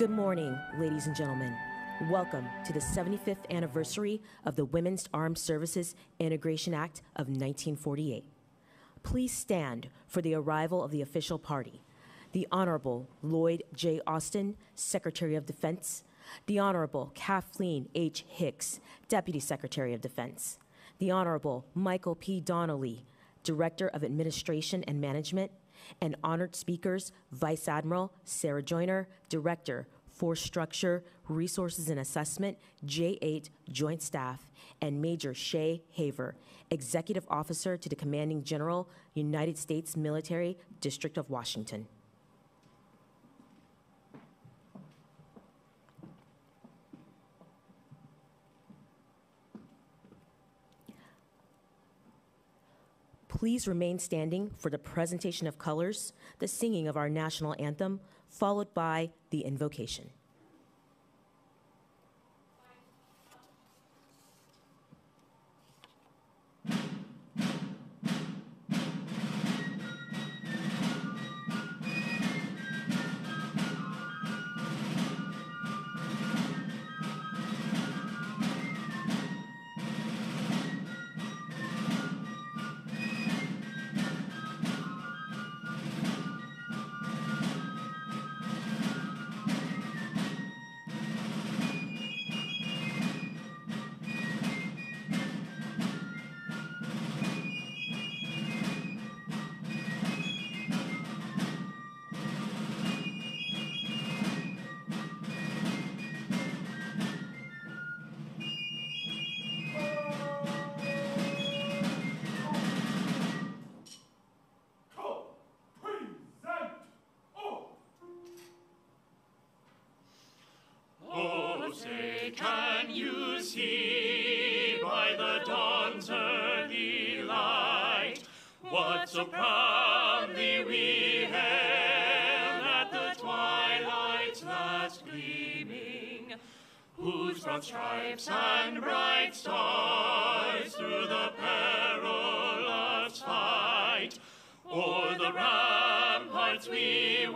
Good morning, ladies and gentlemen. Welcome to the 75th anniversary of the Women's Armed Services Integration Act of 1948. Please stand for the arrival of the official party. The Honorable Lloyd J. Austin, Secretary of Defense, the Honorable Kathleen H. Hicks, Deputy Secretary of Defense, the Honorable Michael P. Donnelly, Director of Administration and Management, and honored speakers Vice Admiral Sara Joyner, Director, Force Structure, Resources and Assessment, J8 Joint Staff, and Major Shaye Haver, Executive Officer to the Commanding General, United States Military, District of Washington. Please remain standing for the presentation of colors, the singing of our national anthem, followed by the invocation. Stripes and bright stars through the perilous fight. O'er the ramparts we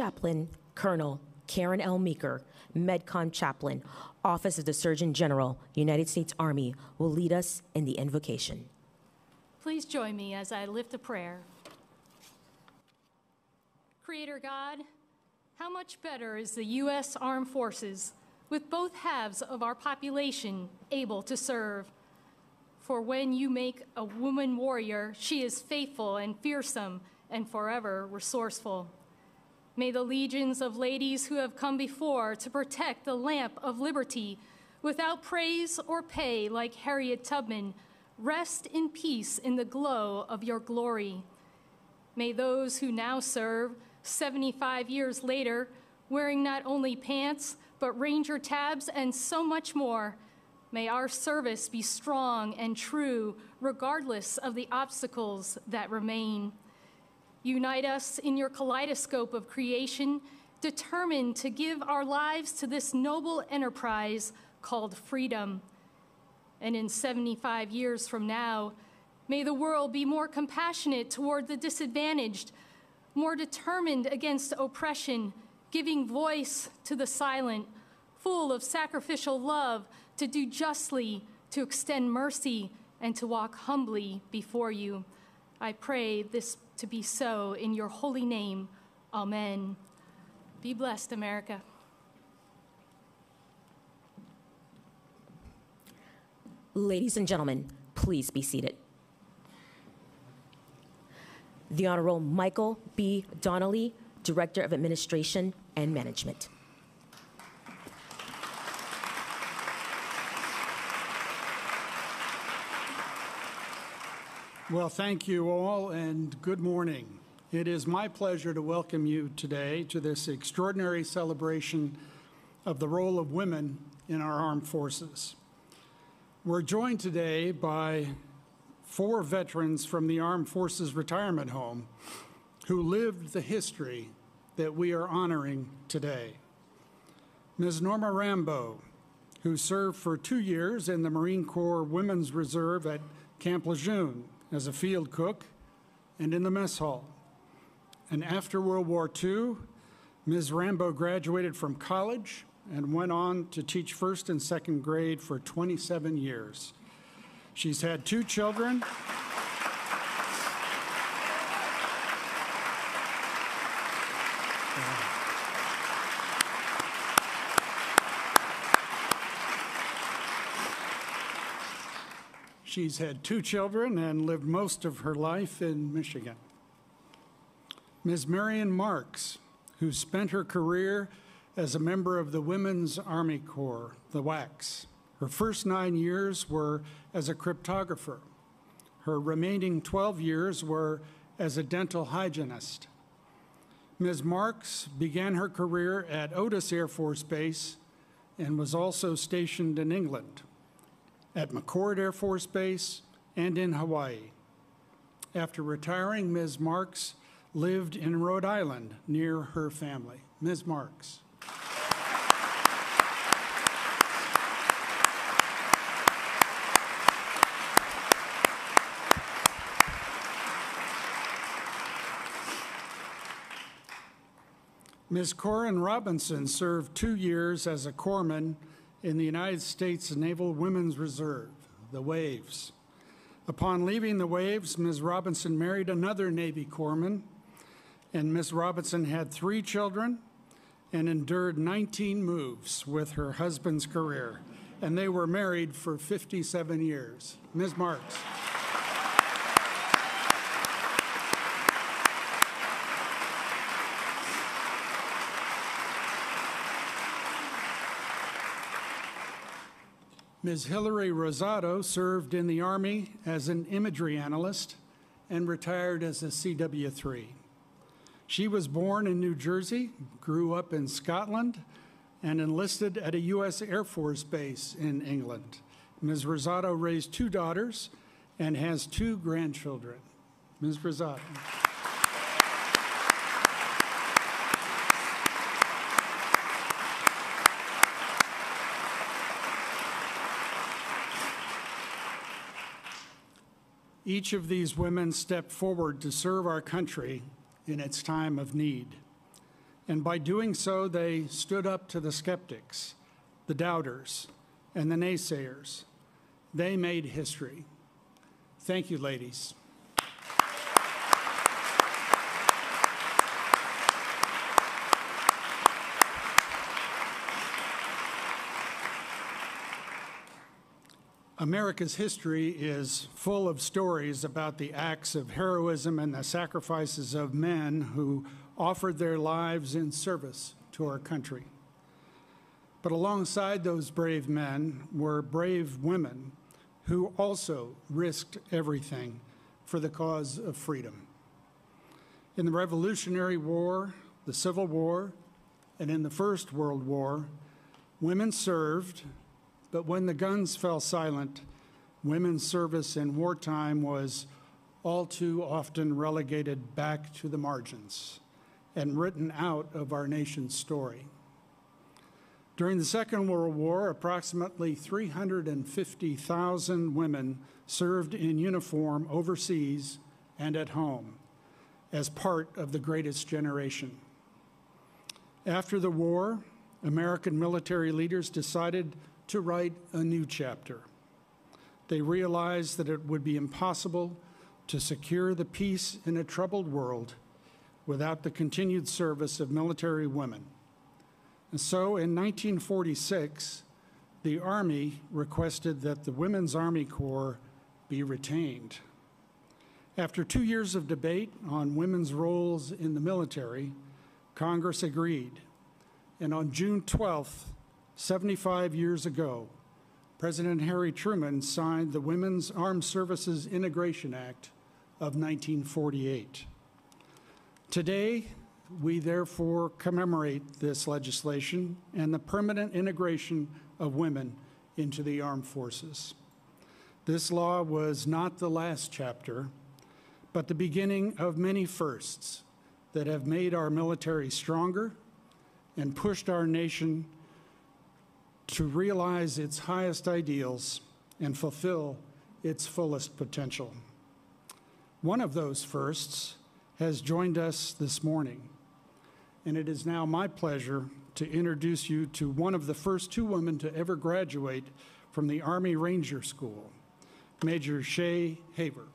Chaplain Colonel Karen L. Meeker, MEDCOM Chaplain, Office of the Surgeon General, United States Army, will lead us in the invocation. Please join me as I lift a prayer. Creator God, how much better is the U.S. Armed Forces with both halves of our population able to serve? For when you make a woman warrior, she is faithful and fearsome and forever resourceful. May the legions of ladies who have come before to protect the lamp of liberty without praise or pay, like Harriet Tubman, rest in peace in the glow of your glory. May those who now serve, 75 years later, wearing not only pants, but ranger tabs and so much more, May our service be strong and true, regardless of the obstacles that remain. Unite us in your kaleidoscope of creation, determined to give our lives to this noble enterprise called freedom. And in 75 years from now, may the world be more compassionate toward the disadvantaged, more determined against oppression, giving voice to the silent, full of sacrificial love to do justly, to extend mercy, and to walk humbly before you. I pray this to be so in your holy name. Amen. Be blessed, America. Ladies and gentlemen, please be seated. The Honorable Michael B. Donnelly, Director of Administration and Management. Well, thank you all, and good morning. It is my pleasure to welcome you today to this extraordinary celebration of the role of women in our armed forces. We're joined today by four veterans from the Armed Forces Retirement Home who lived the history that we are honoring today. Ms. Norma Rambo, who served for two years in the Marine Corps Women's Reserve at Camp Lejeune as a field cook and in the mess hall. And after World War II, Ms. Rambo graduated from college and went on to teach first and second grade for 27 years. She's had two children. She's had two children and lived most of her life in Michigan. Ms. Marion Marks, who spent her career as a member of the Women's Army Corps, the WACS. Her first nine years were as a cryptographer. Her remaining 12 years were as a dental hygienist. Ms. Marks began her career at Otis Air Force Base and was also stationed in England, at McChord Air Force Base, and in Hawaii. After retiring, Ms. Marks lived in Rhode Island near her family. Ms. Marks. Ms. Corin Robinson served two years as a corpsman in the United States Naval Women's Reserve, the Waves. Upon leaving the Waves, Ms. Robinson married another Navy corpsman, and Ms. Robinson had three children and endured 19 moves with her husband's career, and they were married for 57 years. Ms. Marks. Ms. Hillary Rosado served in the Army as an imagery analyst and retired as a CW3. She was born in New Jersey, grew up in Scotland, and enlisted at a U.S. Air Force base in England. Ms. Rosado raised two daughters and has two grandchildren. Ms. Rosado. Each of these women stepped forward to serve our country in its time of need. And by doing so, they stood up to the skeptics, the doubters, and the naysayers. They made history. Thank you, ladies. America's history is full of stories about the acts of heroism and the sacrifices of men who offered their lives in service to our country. But alongside those brave men were brave women who also risked everything for the cause of freedom. In the Revolutionary War, the Civil War, and in the First World War, women served But when the guns fell silent, women's service in wartime was all too often relegated back to the margins and written out of our nation's story. During the Second World War, approximately 350,000 women served in uniform overseas and at home as part of the greatest generation. After the war, American military leaders decided to write a new chapter. They realized that it would be impossible to secure the peace in a troubled world without the continued service of military women. And so in 1946, the Army requested that the Women's Army Corps be retained. After two years of debate on women's roles in the military, Congress agreed. And on June 12th, 75 years ago, President Harry Truman signed the Women's Armed Services Integration Act of 1948. Today, we therefore commemorate this legislation and the permanent integration of women into the armed forces. This law was not the last chapter, but the beginning of many firsts that have made our military stronger and pushed our nation to realize its highest ideals and fulfill its fullest potential. One of those firsts has joined us this morning, and it is now my pleasure to introduce you to one of the first two women to ever graduate from the Army Ranger School, Major Shaye Haver.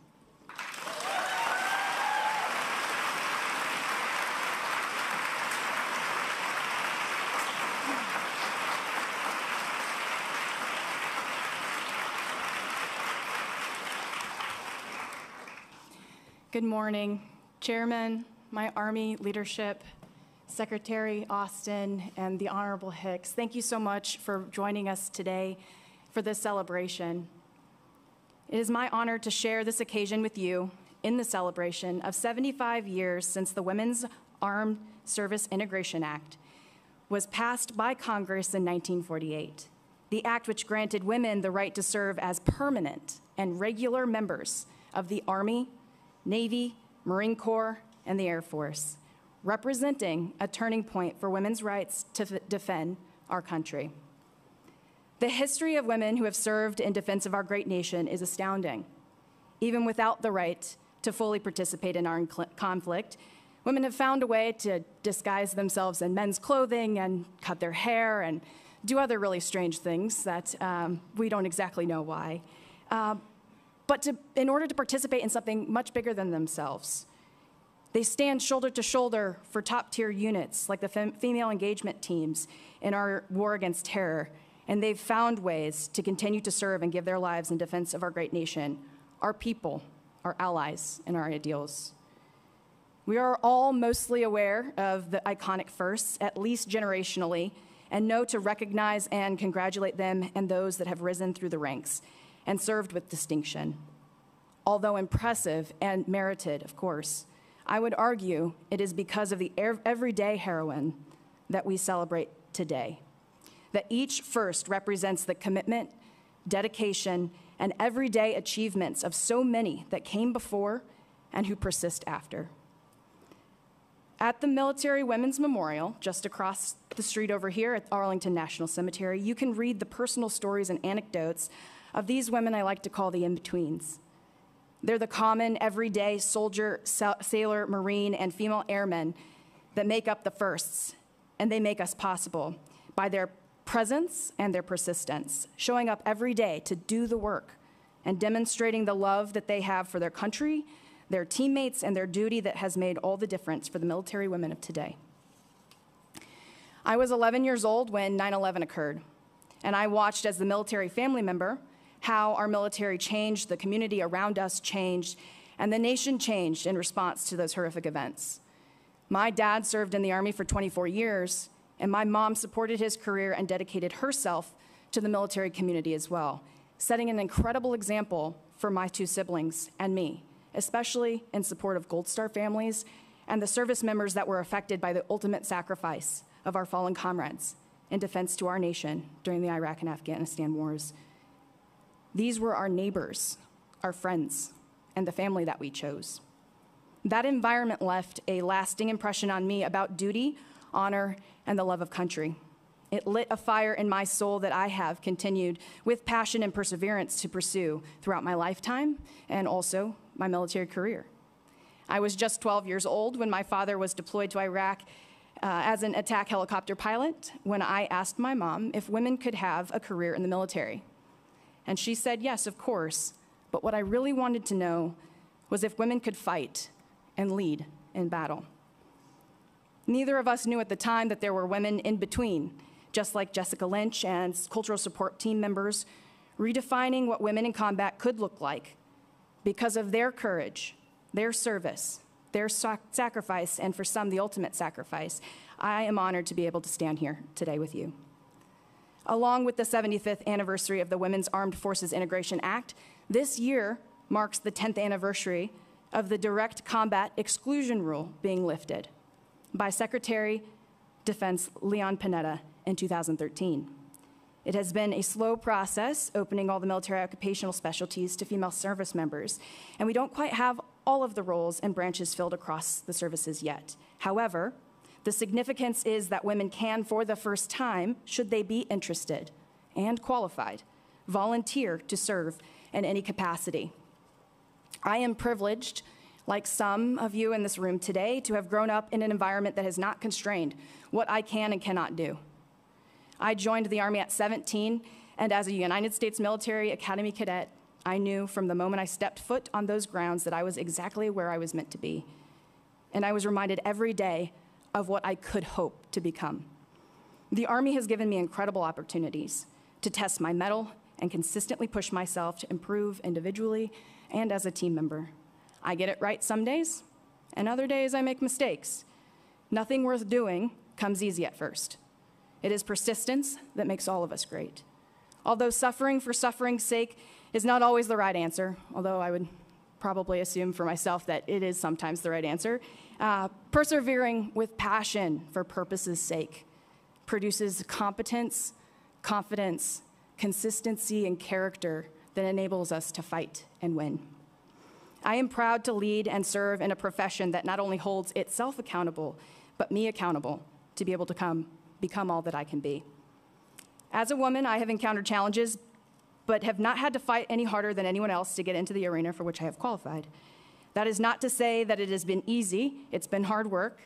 Good morning, Chairman, my Army leadership, Secretary Austin, and the Honorable Hicks. Thank you so much for joining us today for this celebration. It is my honor to share this occasion with you in the celebration of 75 years since the Women's Armed Service Integration Act was passed by Congress in 1948. The act which granted women the right to serve as permanent and regular members of the Army, Navy, Marine Corps, and the Air Force, representing a turning point for women's rights to defend our country. The history of women who have served in defense of our great nation is astounding. Even without the right to fully participate in our conflict, women have found a way to disguise themselves in men's clothing and cut their hair and do other really strange things that um, we don't exactly know why. Uh, but to, in order to participate in something much bigger than themselves. They stand shoulder to shoulder for top tier units like the fem- female engagement teams in our war against terror, and they've found ways to continue to serve and give their lives in defense of our great nation, our people, our allies, and our ideals. We are all mostly aware of the iconic firsts, at least generationally, and know to recognize and congratulate them and those that have risen through the ranks and served with distinction. Although impressive and merited, of course, I would argue it is because of the everyday heroine that we celebrate today. That each first represents the commitment, dedication, and everyday achievements of so many that came before and who persist after. At the Military Women's Memorial, just across the street over here at Arlington National Cemetery, you can read the personal stories and anecdotes of these women, I like to call the in betweens. They're the common, everyday soldier, sailor, Marine, and female airmen that make up the firsts, and they make us possible by their presence and their persistence, showing up every day to do the work and demonstrating the love that they have for their country, their teammates, and their duty that has made all the difference for the military women of today. I was 11 years old when 9 11 occurred, and I watched as the military family member how our military changed, the community around us changed, and the nation changed in response to those horrific events. My dad served in the Army for 24 years, and my mom supported his career and dedicated herself to the military community as well, setting an incredible example for my two siblings and me, especially in support of Gold Star families and the service members that were affected by the ultimate sacrifice of our fallen comrades, in defense to our nation during the Iraq and Afghanistan wars. These were our neighbors, our friends, and the family that we chose. That environment left a lasting impression on me about duty, honor, and the love of country. It lit a fire in my soul that I have continued with passion and perseverance to pursue throughout my lifetime and also my military career. I was just 12 years old when my father was deployed to Iraq uh, as an attack helicopter pilot when I asked my mom if women could have a career in the military. And she said, yes, of course. But what I really wanted to know was if women could fight and lead in battle. Neither of us knew at the time that there were women in between, just like Jessica Lynch and cultural support team members, redefining what women in combat could look like because of their courage, their service, their sacrifice, and for some, the ultimate sacrifice. I am honored to be able to stand here today with you. Along with the 75th anniversary of the Women's Armed Forces Integration Act, this year marks the 10th anniversary of the direct combat exclusion rule being lifted by Secretary Defense Leon Panetta in 2013. It has been a slow process opening all the military occupational specialties to female service members, and we don't quite have all of the roles and branches filled across the services yet. However, the significance is that women can, for the first time, should they be interested and qualified, volunteer to serve in any capacity. I am privileged like some of you in this room today, to have grown up in an environment that has not constrained what I can and cannot do. I joined the Army at 17, and as a United States Military Academy cadet, I knew from the moment I stepped foot on those grounds that I was exactly where I was meant to be. And I was reminded every day of what I could hope to become. The Army has given me incredible opportunities to test my mettle and consistently push myself to improve individually and as a team member. I get it right some days, and other days I make mistakes. Nothing worth doing comes easy at first. It is persistence that makes all of us great. Although suffering for suffering's sake is not always the right answer, although I would probably assume for myself that it is sometimes the right answer, uh, persevering with passion for purpose's sake produces competence, confidence, consistency, and character that enables us to fight and win. I am proud to lead and serve in a profession that not only holds itself accountable, but me accountable to be able to come, become all that I can be. As a woman, I have encountered challenges, but have not had to fight any harder than anyone else to get into the arena for which I have qualified. That is not to say that it has been easy, it's been hard work,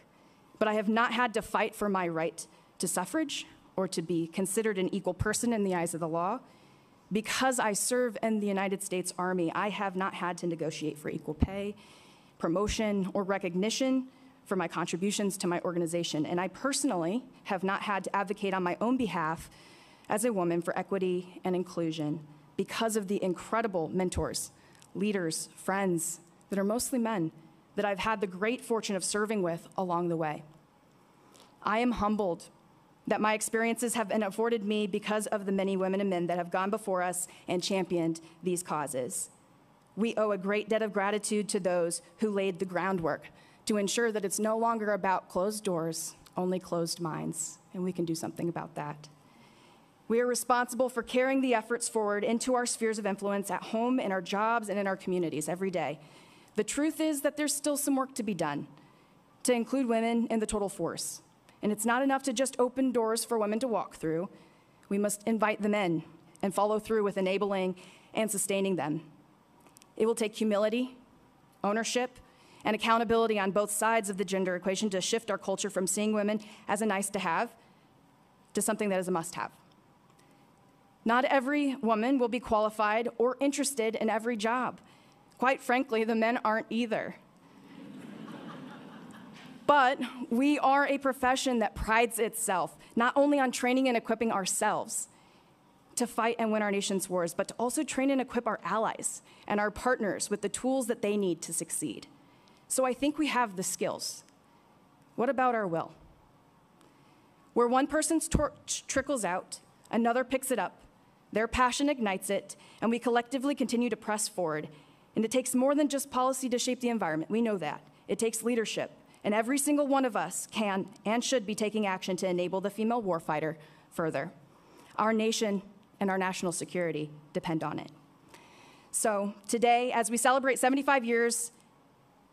but I have not had to fight for my right to suffrage or to be considered an equal person in the eyes of the law. Because I serve in the United States Army, I have not had to negotiate for equal pay, promotion, or recognition for my contributions to my organization. And I personally have not had to advocate on my own behalf as a woman for equity and inclusion because of the incredible mentors, leaders, friends that are mostly men that I've had the great fortune of serving with along the way. I am humbled that my experiences have been afforded me because of the many women and men that have gone before us and championed these causes. We owe a great debt of gratitude to those who laid the groundwork to ensure that it's no longer about closed doors, only closed minds, and we can do something about that. We are responsible for carrying the efforts forward into our spheres of influence at home, in our jobs, and in our communities every day. The truth is that there's still some work to be done to include women in the total force. And it's not enough to just open doors for women to walk through. We must invite them in and follow through with enabling and sustaining them. It will take humility, ownership, and accountability on both sides of the gender equation to shift our culture from seeing women as a nice to have to something that is a must have. Not every woman will be qualified or interested in every job. Quite frankly, the men aren't either. But we are a profession that prides itself not only on training and equipping ourselves to fight and win our nation's wars, but to also train and equip our allies and our partners with the tools that they need to succeed. So I think we have the skills. What about our will? Where one person's torch trickles out, another picks it up, their passion ignites it, and we collectively continue to press forward. And it takes more than just policy to shape the environment. We know that. It takes leadership, and every single one of us can and should be taking action to enable the female warfighter further. Our nation and our national security depend on it. So, today, as we celebrate 75 years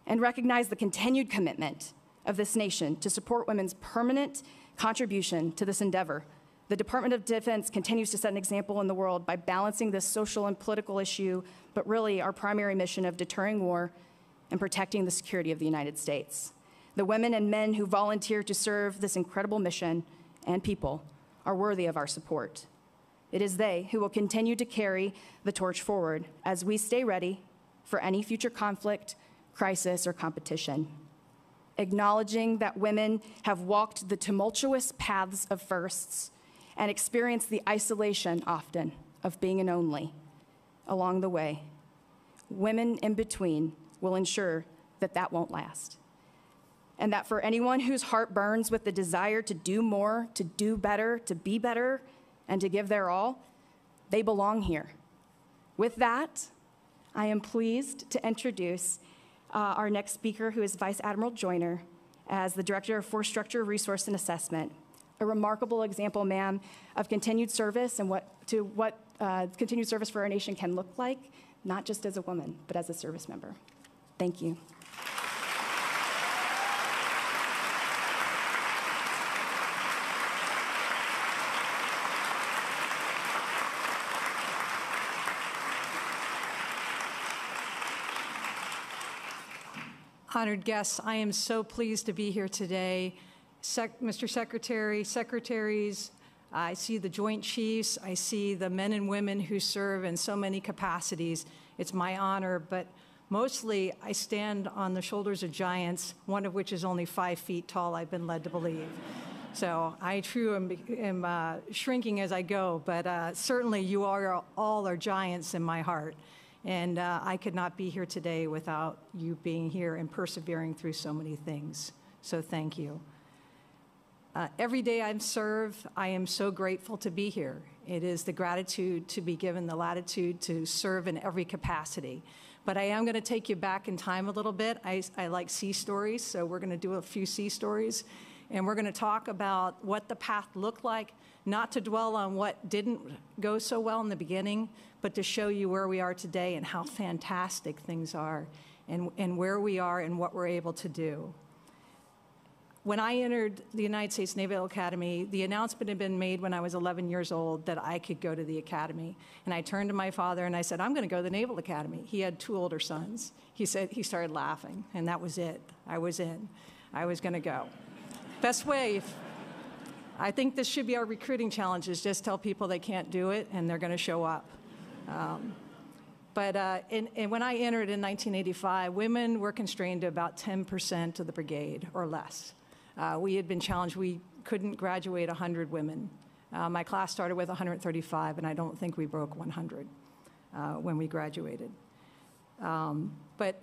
and recognize the continued commitment of this nation to support women's permanent contribution to this endeavor, the Department of Defense continues to set an example in the world by balancing this social and political issue, but really our primary mission of deterring war and protecting the security of the United States. The women and men who volunteer to serve this incredible mission and people are worthy of our support. It is they who will continue to carry the torch forward as we stay ready for any future conflict, crisis, or competition. Acknowledging that women have walked the tumultuous paths of firsts and experience the isolation often of being an only along the way, women in between will ensure that that won't last. And that for anyone whose heart burns with the desire to do more, to do better, to be better, and to give their all, they belong here. With that, I am pleased to introduce uh, our next speaker, who is Vice Admiral Joyner, as the Director of Force Structure, Resource, and Assessment. A remarkable example, ma'am, of continued service and what, to what uh, continued service for our nation can look like, not just as a woman, but as a service member. Thank you. Honored guests, I am so pleased to be here today. Sec- Mr. Secretary, secretaries, I see the Joint Chiefs, I see the men and women who serve in so many capacities. It's my honor, but mostly I stand on the shoulders of giants, one of which is only five feet tall, I've been led to believe. So I true am, am uh, shrinking as I go, but uh, certainly you are all are giants in my heart. And uh, I could not be here today without you being here and persevering through so many things. So thank you. Uh, every day I serve, I am so grateful to be here. It is the gratitude to be given the latitude to serve in every capacity. But I am going to take you back in time a little bit. I, I like sea stories, so we're going to do a few sea stories. And we're going to talk about what the path looked like, not to dwell on what didn't go so well in the beginning, but to show you where we are today and how fantastic things are and, and where we are and what we're able to do. When I entered the United States Naval Academy, the announcement had been made when I was 11 years old that I could go to the academy. And I turned to my father and I said, I'm going to go to the Naval Academy. He had two older sons. He said, he started laughing, and that was it. I was in. I was going to go. Best way, if, I think this should be our recruiting challenge, is just tell people they can't do it and they're going to show up. Um, but uh, in, in when I entered in 1985, women were constrained to about 10% of the brigade or less. Uh, we had been challenged, we couldn't graduate 100 women. Uh, my class started with 135, and I don't think we broke 100 uh, when we graduated. Um, but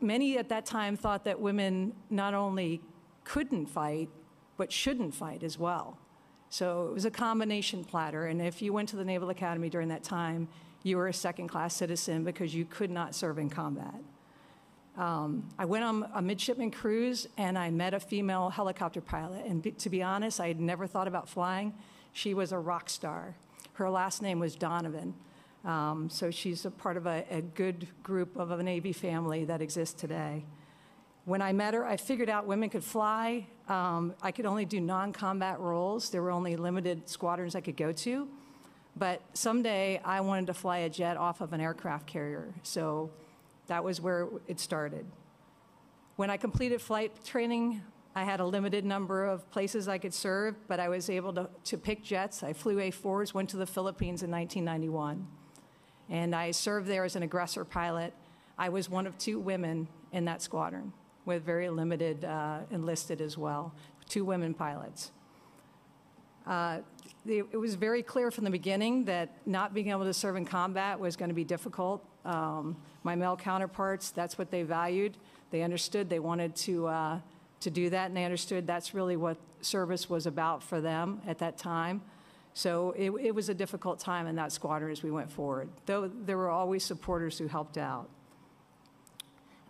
many at that time thought that women not only couldn't fight, but shouldn't fight as well. So it was a combination platter. And if you went to the Naval Academy during that time, you were a second class citizen because you could not serve in combat. Um, I went on a midshipman cruise and I met a female helicopter pilot. And be, to be honest, I had never thought about flying. She was a rock star. Her last name was Donovan. Um, so she's a part of a, a good group of a Navy family that exists today. When I met her, I figured out women could fly. Um, I could only do non combat roles, there were only limited squadrons I could go to. But someday I wanted to fly a jet off of an aircraft carrier. So that was where it started. When I completed flight training, I had a limited number of places I could serve, but I was able to, to pick jets. I flew A4s, went to the Philippines in 1991. And I served there as an aggressor pilot. I was one of two women in that squadron, with very limited uh, enlisted as well, two women pilots. Uh, it was very clear from the beginning that not being able to serve in combat was going to be difficult. Um, my male counterparts, that's what they valued. They understood they wanted to, uh, to do that, and they understood that's really what service was about for them at that time. So it, it was a difficult time in that squadron as we went forward, though there were always supporters who helped out.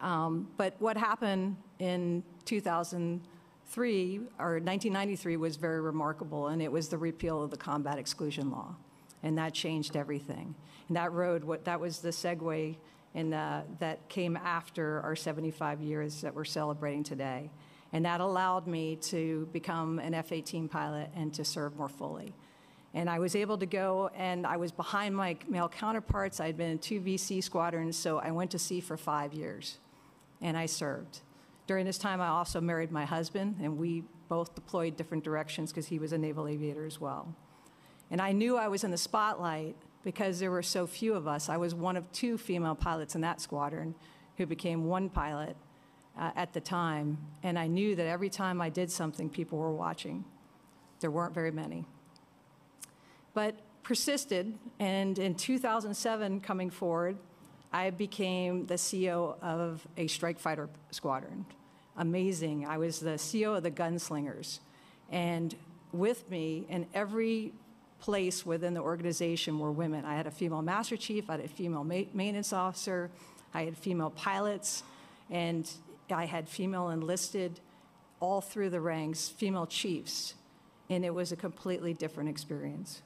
Um, but what happened in 2003 or 1993 was very remarkable, and it was the repeal of the combat exclusion law. And that changed everything. And that road, what, that was the segue in, uh, that came after our 75 years that we're celebrating today. And that allowed me to become an F 18 pilot and to serve more fully. And I was able to go, and I was behind my male counterparts. I'd been in two VC squadrons, so I went to sea for five years, and I served. During this time, I also married my husband, and we both deployed different directions because he was a naval aviator as well. And I knew I was in the spotlight because there were so few of us. I was one of two female pilots in that squadron who became one pilot uh, at the time. And I knew that every time I did something, people were watching. There weren't very many but persisted. And in 2007, coming forward, I became the CEO of a strike fighter squadron. Amazing. I was the CEO of the gunslingers. And with me in every place within the organization were women. I had a female master chief, I had a female ma- maintenance officer, I had female pilots, and I had female enlisted all through the ranks, female chiefs. And it was a completely different experience.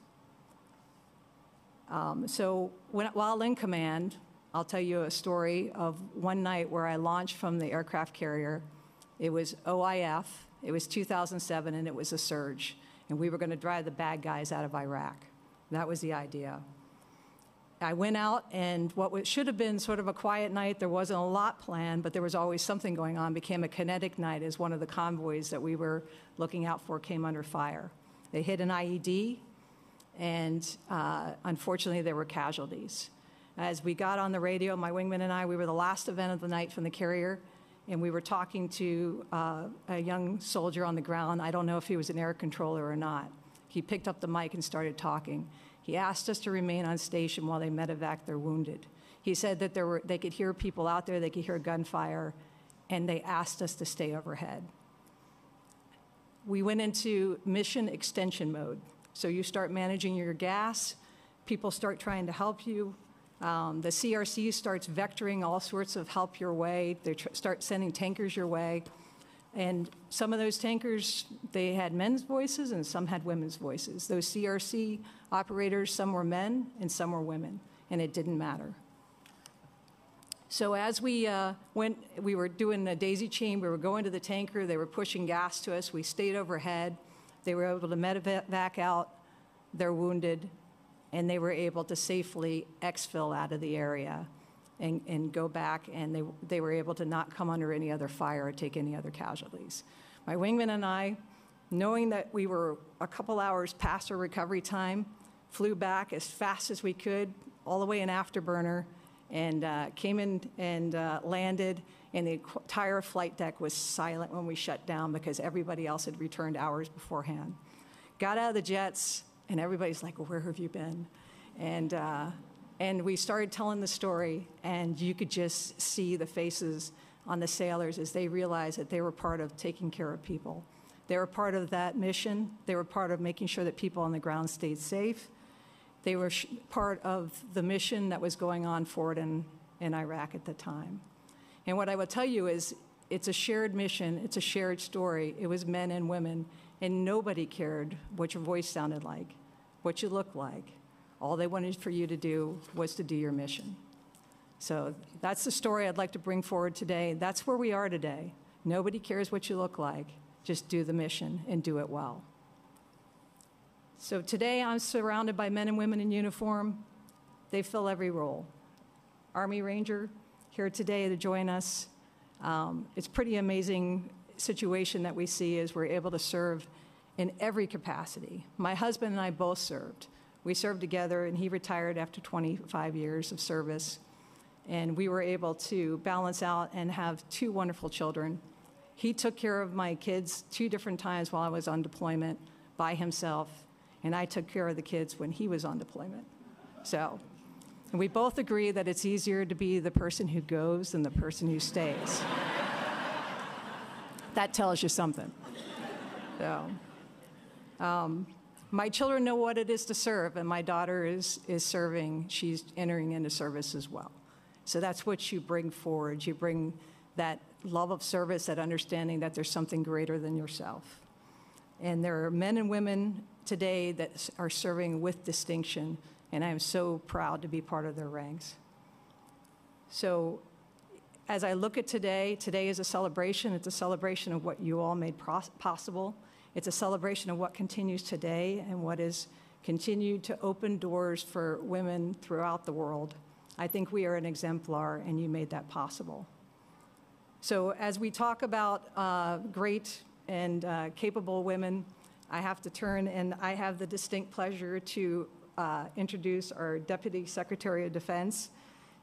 Um, so when, while in command, I'll tell you a story of one night where I launched from the aircraft carrier. It was OIF, it was 2007, and it was a surge. And we were going to drive the bad guys out of Iraq. That was the idea. I went out, and what should have been sort of a quiet night, there wasn't a lot planned, but there was always something going on, became a kinetic night as one of the convoys that we were looking out for came under fire. They hit an IED, and uh, unfortunately, there were casualties. As we got on the radio, my wingman and I, we were the last event of the night from the carrier, and we were talking to uh, a young soldier on the ground. I don't know if he was an air controller or not. He picked up the mic and started talking. He asked us to remain on station while they medevac their wounded. He said that there were, they could hear people out there, they could hear gunfire, and they asked us to stay overhead. We went into mission extension mode. So you start managing your gas, people start trying to help you. Um, the CRC starts vectoring all sorts of help your way. They start sending tankers your way. And some of those tankers, they had men's voices and some had women's voices. Those CRC operators, some were men and some were women, and it didn't matter. So as we uh, went, we were doing a daisy chain, we were going to the tanker, they were pushing gas to us, we stayed overhead. They were able to medevac out their wounded, and they were able to safely exfil out of the area and, and go back, and they, they were able to not come under any other fire or take any other casualties. My wingman and I, knowing that we were a couple hours past our recovery time, flew back as fast as we could, all the way in afterburner, and uh, came in and uh, landed and the entire flight deck was silent when we shut down because everybody else had returned hours beforehand. Got out of the jets, and everybody's like, well, Where have you been? And, uh, and we started telling the story, and you could just see the faces on the sailors as they realized that they were part of taking care of people. They were part of that mission, they were part of making sure that people on the ground stayed safe. They were part of the mission that was going on forward in, in Iraq at the time. And what I will tell you is it's a shared mission, it's a shared story. It was men and women, and nobody cared what your voice sounded like, what you looked like. All they wanted for you to do was to do your mission. So that's the story I'd like to bring forward today. That's where we are today. Nobody cares what you look like, just do the mission and do it well. So today I'm surrounded by men and women in uniform. They fill every role Army Ranger, here today to join us. Um, it's pretty amazing situation that we see is we're able to serve in every capacity. My husband and I both served. We served together, and he retired after 25 years of service. And we were able to balance out and have two wonderful children. He took care of my kids two different times while I was on deployment by himself, and I took care of the kids when he was on deployment. So and we both agree that it's easier to be the person who goes than the person who stays. That tells you something. So, um, my children know what it is to serve, and my daughter is, is serving. She's entering into service as well. So that's what you bring forward. You bring that love of service, that understanding that there's something greater than yourself. And there are men and women today that are serving with distinction, and I am so proud to be part of their ranks. So as I look at today, today is a celebration. It's a celebration of what you all made possible. It's a celebration of what continues today and what is continued to open doors for women throughout the world. I think we are an exemplar, and you made that possible. So as we talk about uh, great and uh, capable women, I have to turn, and I have the distinct pleasure to uh, introduce our Deputy Secretary of Defense.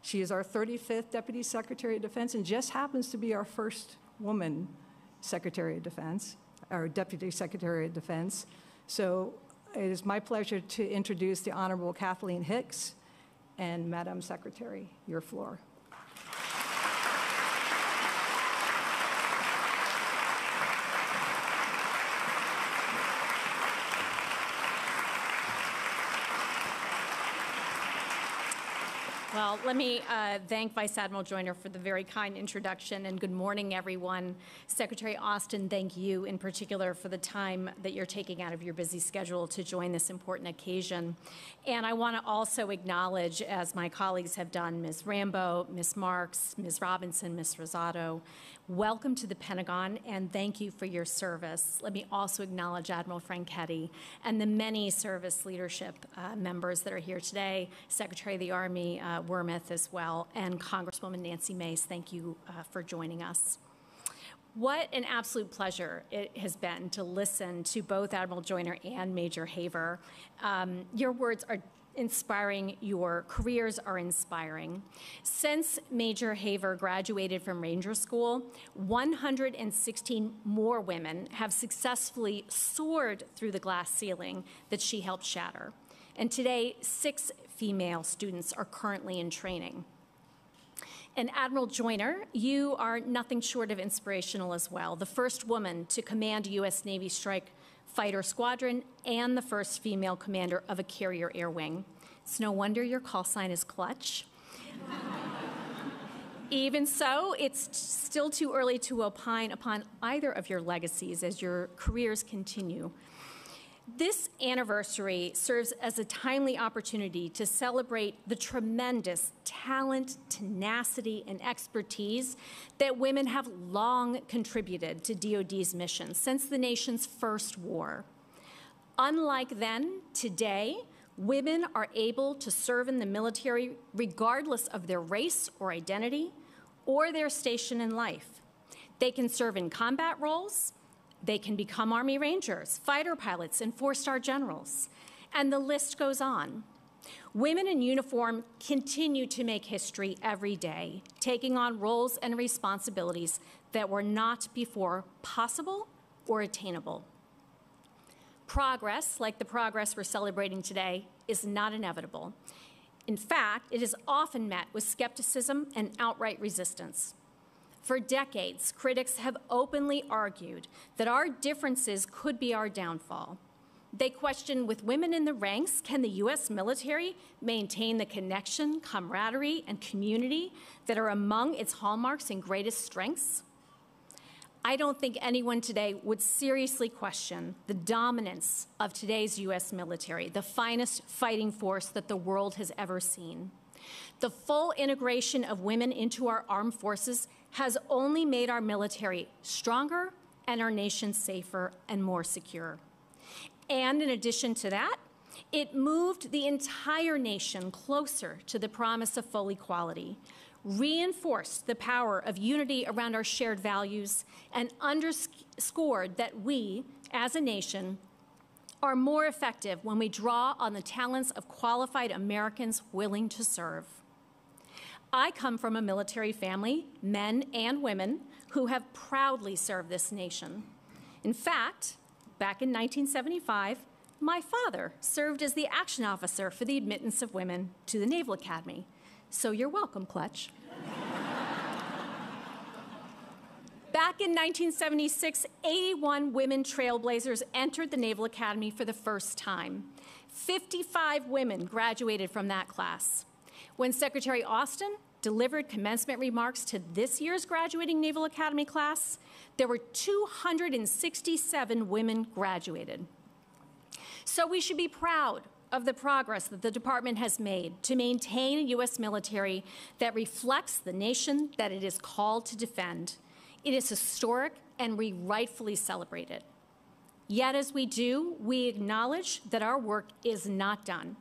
She is our 35th Deputy Secretary of Defense and just happens to be our first woman Secretary of Defense, or Deputy Secretary of Defense. So it is my pleasure to introduce the Honorable Kathleen Hicks. And Madam Secretary, your floor. Let me uh, thank Vice Admiral Joyner for the very kind introduction, and good morning, everyone. Secretary Austin, thank you in particular for the time that you're taking out of your busy schedule to join this important occasion. And I want to also acknowledge, as my colleagues have done, Ms. Rambo, Ms. Marks, Ms. Robinson, Ms. Rosato, welcome to the Pentagon, and thank you for your service. Let me also acknowledge Admiral Franchetti and the many service leadership uh, members that are here today, Secretary of the Army uh, Wormuth as well, and Congresswoman Nancy Mace. Thank you uh, for joining us. What an absolute pleasure it has been to listen to both Admiral Joyner and Major Haver. Um, your words are inspiring, your careers are inspiring. Since Major Haver graduated from Ranger School, 116 more women have successfully soared through the glass ceiling that she helped shatter. And today, six female students are currently in training. And Admiral Joyner, you are nothing short of inspirational as well. The first woman to command a U.S. Navy strike fighter squadron and the first female commander of a carrier air wing. It's no wonder your call sign is clutch. Even so, it's still too early to opine upon either of your legacies as your careers continue. This anniversary serves as a timely opportunity to celebrate the tremendous talent, tenacity, and expertise that women have long contributed to DoD's mission since the nation's first war. Unlike then, today, women are able to serve in the military regardless of their race or identity or their station in life. They can serve in combat roles, they can become Army Rangers, fighter pilots, and four star generals. And the list goes on. Women in uniform continue to make history every day, taking on roles and responsibilities that were not before possible or attainable. Progress, like the progress we're celebrating today, is not inevitable. In fact, it is often met with skepticism and outright resistance. For decades, critics have openly argued that our differences could be our downfall. They question with women in the ranks, can the U.S. military maintain the connection, camaraderie, and community that are among its hallmarks and greatest strengths? I don't think anyone today would seriously question the dominance of today's U.S. military, the finest fighting force that the world has ever seen. The full integration of women into our armed forces has only made our military stronger and our nation safer and more secure. And in addition to that, it moved the entire nation closer to the promise of full equality, reinforced the power of unity around our shared values, and underscored that we, as a nation, are more effective when we draw on the talents of qualified Americans willing to serve. I come from a military family, men and women, who have proudly served this nation. In fact, back in 1975, my father served as the action officer for the admittance of women to the Naval Academy. So you're welcome, Clutch. Back in 1976, 81 women trailblazers entered the Naval Academy for the first time. 55 women graduated from that class. When Secretary Austin delivered commencement remarks to this year's graduating Naval Academy class, there were 267 women graduated. So we should be proud of the progress that the department has made to maintain a U.S. military that reflects the nation that it is called to defend. It is historic and we rightfully celebrate it. Yet, as we do, we acknowledge that our work is not done.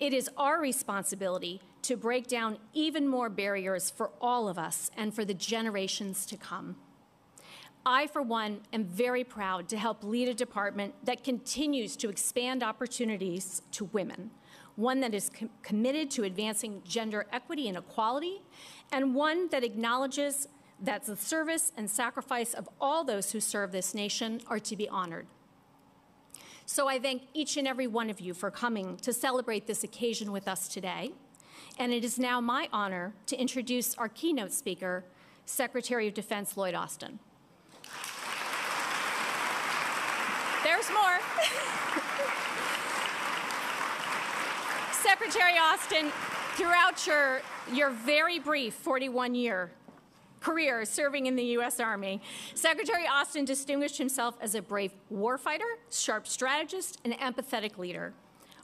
It is our responsibility to break down even more barriers for all of us and for the generations to come. I, for one, am very proud to help lead a department that continues to expand opportunities to women, one that is com committed to advancing gender equity and equality, and one that acknowledges that the service and sacrifice of all those who serve this nation are to be honored. So I thank each and every one of you for coming to celebrate this occasion with us today. And it is now my honor to introduce our keynote speaker, Secretary of Defense Lloyd Austin. There's more. Secretary Austin, throughout your, your very brief 41 year career serving in the U.S. Army, Secretary Austin distinguished himself as a brave warfighter, sharp strategist, and empathetic leader.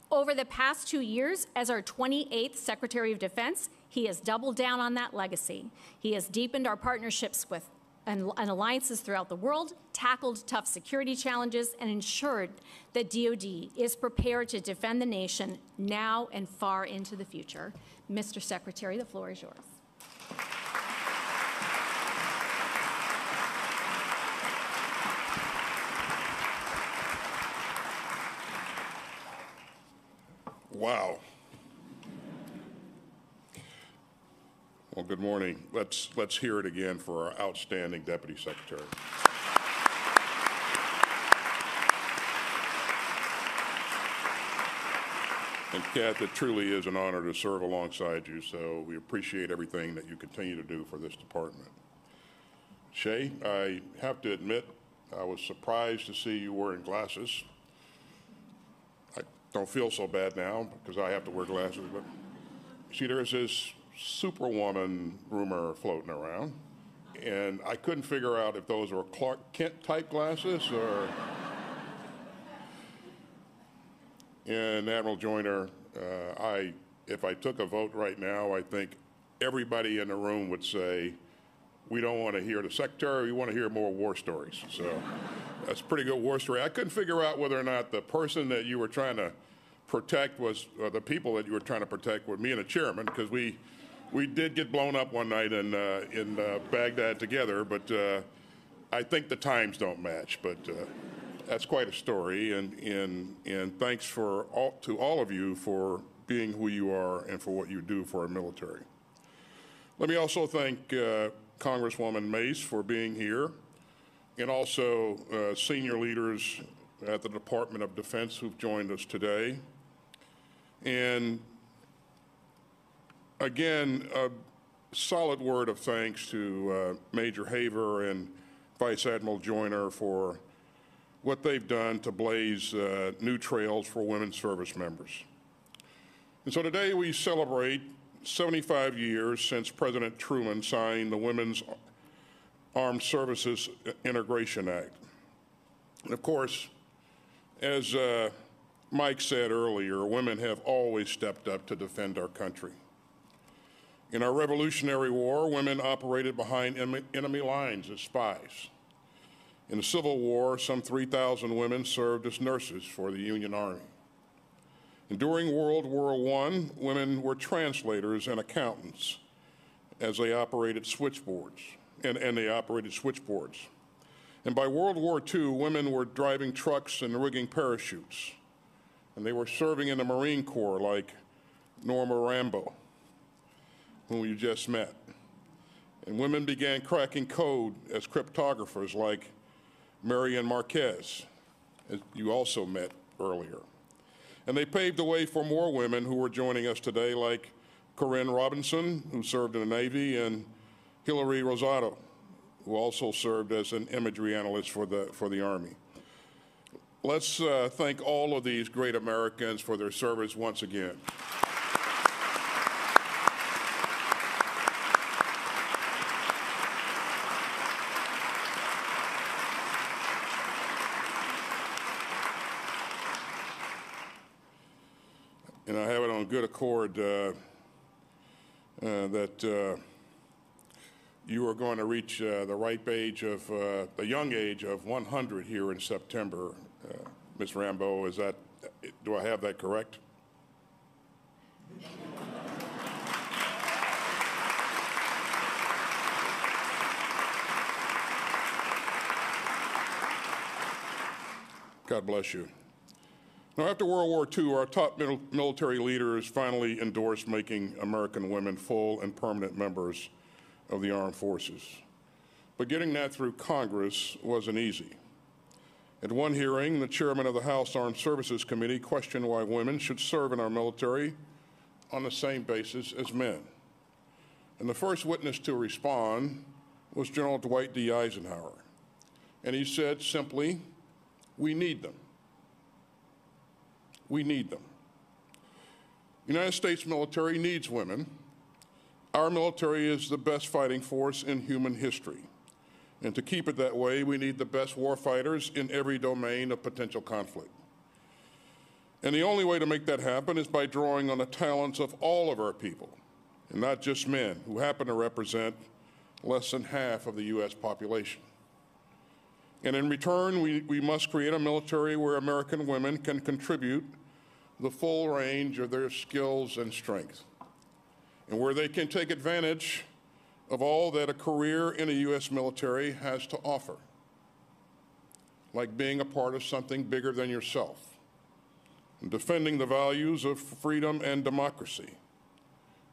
Over the past two years, as our 28th Secretary of Defense, he has doubled down on that legacy. He has deepened our partnerships with and, and, alliances throughout the world, tackled tough security challenges, and ensured that DoD is prepared to defend the nation now and far into the future. Mr. Secretary, the floor is yours. Wow. Well, good morning. Let's, let's hear it again for our outstanding Deputy Secretary. And Kath, it truly is an honor to serve alongside you, so we appreciate everything that you continue to do for this department. Shaye, I have to admit, I was surprised to see you wearing glasses don't feel so bad now because I have to wear glasses. But see, there's this superwoman rumor floating around, and I couldn't figure out if those were Clark Kent type glasses or. and Admiral Joyner, uh, I, if I took a vote right now, I think everybody in the room would say, we don't want to hear the secretary, we want to hear more war stories. So that's a pretty good war story. I couldn't figure out whether or not the person that you were trying to protect was uh, the people that you were trying to protect were me and the chairman because we we did get blown up one night in uh, in uh, Baghdad together, but uh, I think the times don't match. But uh, that's quite a story, and and and thanks for all, to all of you for being who you are and for what you do for our military. Let me also thank uh, Congresswoman Mace for being here, and also senior leaders at the Department of Defense who've joined us today. And again, a solid word of thanks to uh, Major Haver and Vice Admiral Joyner for what they've done to blaze uh, new trails for women service members. And so today we celebrate 75 years since President Truman signed the Women's Armed Services Integration Act. And of course, as uh, Mike said earlier, women have always stepped up to defend our country. In our Revolutionary War, women operated behind enemy lines as spies. In the Civil War, some 3,000 women served as nurses for the Union Army. And during World War I, women were translators and accountants as they operated switchboards, and, and they operated switchboards. And by World War II, women were driving trucks and rigging parachutes and they were serving in the Marine Corps like Norma Rambo, whom you just met. And women began cracking code as cryptographers like Marian Marquez, as you also met earlier. And they paved the way for more women who are joining us today, like Corinne Robinson, who served in the Navy, and Hillary Rosado, who also served as an imagery analyst for the, for the Army. Let's uh, thank all of these great Americans for their service once again. and I have it on good accord uh, uh, that uh, you are going to reach uh, the ripe age of uh, the young age of 100 here in September, uh, Ms. Rambo, is that, do I have that correct? God bless you. Now, after World War II, our top mil- military leaders finally endorsed making American women full and permanent members of the armed forces. But getting that through Congress wasn't easy. At one hearing, the chairman of the House Armed Services Committee questioned why women should serve in our military on the same basis as men. And the first witness to respond was General Dwight D. Eisenhower. And he said simply, We need them. We need them. The United States military needs women. Our military is the best fighting force in human history. And to keep it that way, we need the best warfighters in every domain of potential conflict. And the only way to make that happen is by drawing on the talents of all of our people, and not just men, who happen to represent less than half of the U.S. population. And in return, we, we must create a military where American women can contribute the full range of their skills and strengths, and where they can take advantage of all that a career in the U.S. military has to offer, like being a part of something bigger than yourself, and defending the values of freedom and democracy,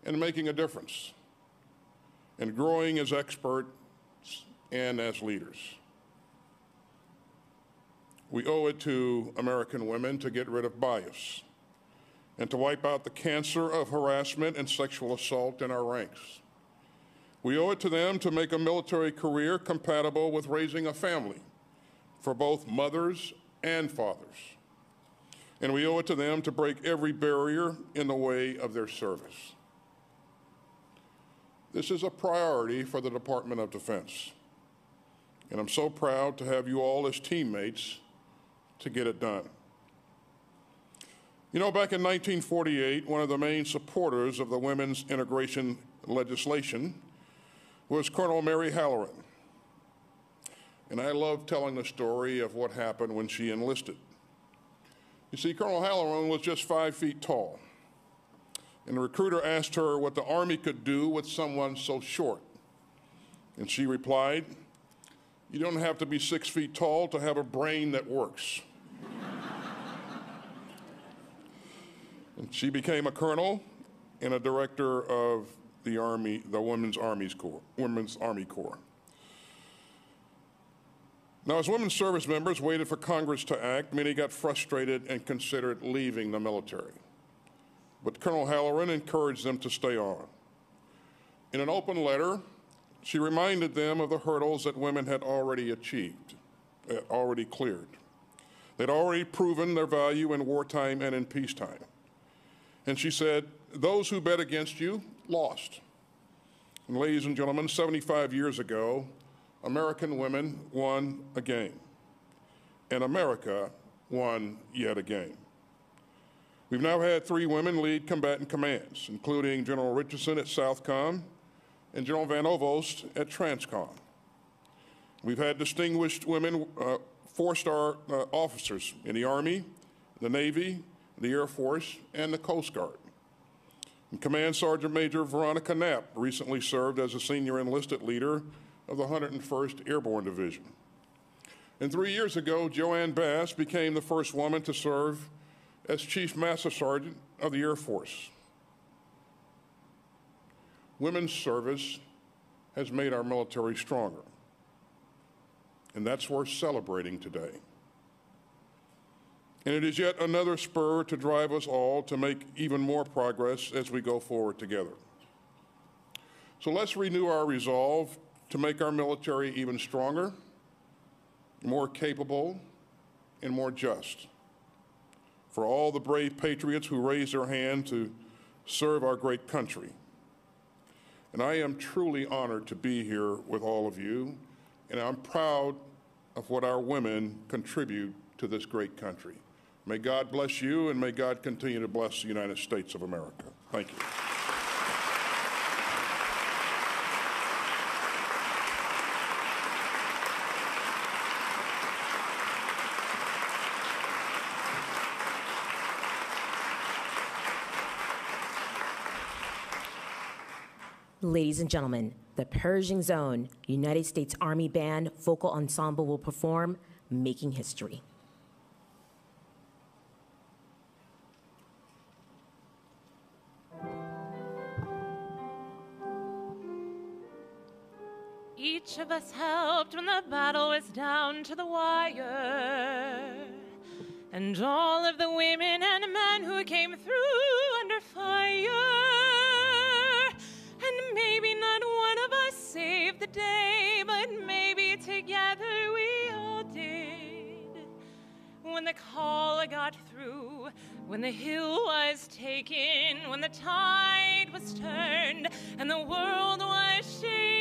and making a difference, and growing as experts and as leaders. We owe it to American women to get rid of bias and to wipe out the cancer of harassment and sexual assault in our ranks. We owe it to them to make a military career compatible with raising a family for both mothers and fathers. And we owe it to them to break every barrier in the way of their service. This is a priority for the Department of Defense. And I'm so proud to have you all as teammates to get it done. You know, back in 1948, one of the main supporters of the women's integration legislation was Colonel Mary Hallaren. And I love telling the story of what happened when she enlisted. You see, Colonel Hallaren was just five feet tall. And the recruiter asked her what the Army could do with someone so short. And she replied, You don't have to be six feet tall to have a brain that works. and she became a colonel and a director of the Army, the Women's Army Corps. Women's Army Corps. Now, as women service members waited for Congress to act, many got frustrated and considered leaving the military. But Colonel Hallaren encouraged them to stay on. In an open letter, she reminded them of the hurdles that women had already achieved, uh, already cleared. They'd already proven their value in wartime and in peacetime. And she said, Those who bet against you lost. And ladies and gentlemen, 75 years ago, American women won again. And America won yet again. We've now had three women lead combatant commands, including General Richardson at Southcom and General Van Ovost at Transcom. We've had distinguished women, uh, four star uh, officers in the Army, the Navy, the Air Force, and the Coast Guard. And Command Sergeant Major Veronica Knapp recently served as a senior enlisted leader of the 101st Airborne Division. And three years ago, JoAnne Bass became the first woman to serve as Chief Master Sergeant of the Air Force. Women's service has made our military stronger, and that's worth celebrating today. And it is yet another spur to drive us all to make even more progress as we go forward together. So let's renew our resolve to make our military even stronger, more capable, and more just. For all the brave patriots who raised their hand to serve our great country. And I am truly honored to be here with all of you, and I'm proud of what our women contribute to this great country. May God bless you, and may God continue to bless the United States of America. Thank you. Ladies and gentlemen, the Pershing's Own United States Army Band Vocal Ensemble will perform Making History. Us helped when the battle was down to the wire. And all of the women and men who came through under fire. And maybe not one of us saved the day, but maybe together we all did. When the call got through, when the hill was taken, when the tide was turned, and the world was shaken,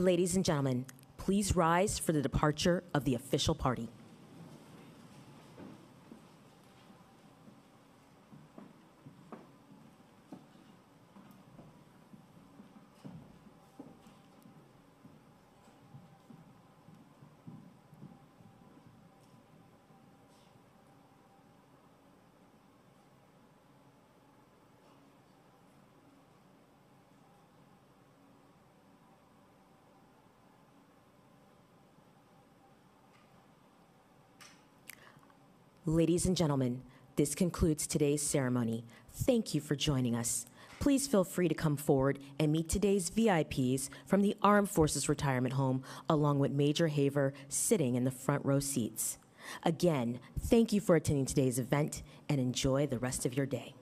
Ladies and gentlemen, please rise for the departure of the official party. Ladies and gentlemen, this concludes today's ceremony. Thank you for joining us. Please feel free to come forward and meet today's VIPs from the Armed Forces Retirement Home, along with Major Haver sitting in the front row seats. Again, thank you for attending today's event and enjoy the rest of your day.